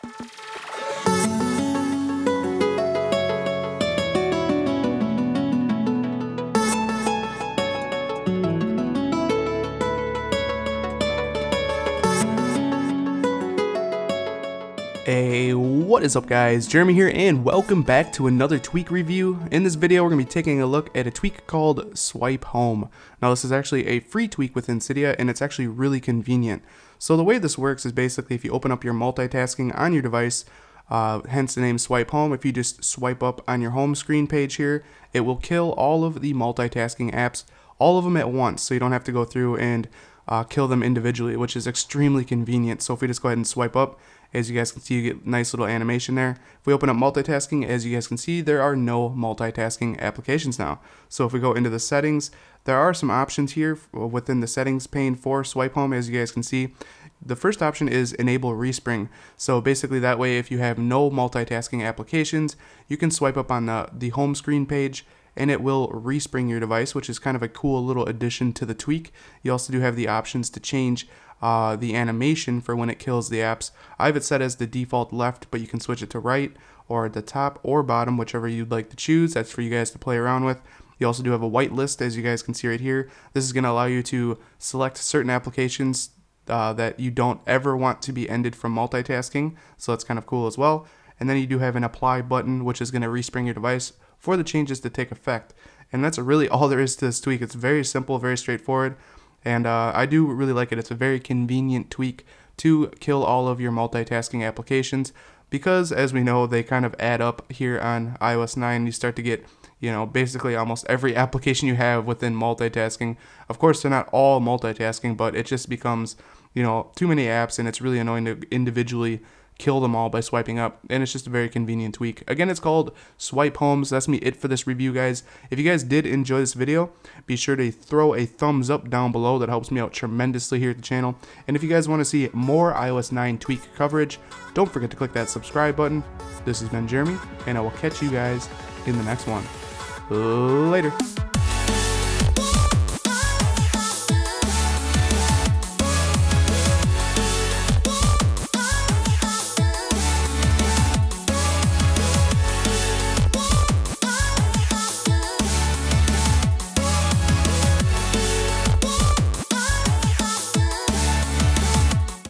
Thank you Hey, what is up guys? Jeremy here and welcome back to another tweak review. In this video we're going to be taking a look at a tweak called Swipe Home. Now this is actually a free tweak within Cydia and it's actually really convenient. So the way this works is basically if you open up your multitasking on your device, uh, hence the name Swipe Home, if you just swipe up on your home screen page here, it will kill all of the multitasking apps, all of them at once so you don't have to go through and uh, kill them individually, which is extremely convenient. So if we just go ahead and swipe up, as you guys can see, you get nice little animation there. If we open up multitasking, as you guys can see, there are no multitasking applications now. So if we go into the settings, there are some options here within the settings pane for Swipe Home, as you guys can see. The first option is enable respring. So basically that way, if you have no multitasking applications, you can swipe up on the, the home screen page and it will respring your device, which is kind of a cool little addition to the tweak. You also do have the options to change uh, the animation for when it kills the apps. I have it set as the default left, but you can switch it to right or the top or bottom, whichever you'd like to choose. That's for you guys to play around with. You also do have a whitelist, as you guys can see right here. This is going to allow you to select certain applications uh, that you don't ever want to be ended from multitasking, so that's kind of cool as well. And then you do have an apply button, which is going to respring your device for the changes to take effect. And that's really all there is to this tweak. It's very simple, very straightforward and uh, I do really like it. It's a very convenient tweak to kill all of your multitasking applications because, as we know, they kind of add up here on iOS 9. You start to get, you know, basically almost every application you have within multitasking. Of course, they're not all multitasking, but it just becomes, you know, too many apps, and it's really annoying to individually kill them all by swiping up, and it's just a very convenient tweak. Again, it's called Swipe Homes. That's me it for this review, guys. If you guys did enjoy this video, be sure to throw a thumbs up down below. That helps me out tremendously here at the channel. And if you guys want to see more iOS 9 tweak coverage, don't forget to click that subscribe button. This has been Jeremy, and I will catch you guys in the next one. Later.